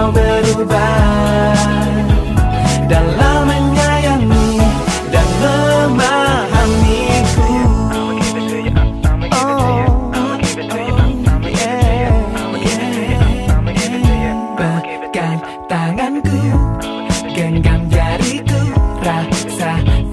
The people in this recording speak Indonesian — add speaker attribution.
Speaker 1: kau berubah dalam menyayangi dan memahamiku. Bahkan oh, Pegang tanganku, genggam jariku,
Speaker 2: rasa.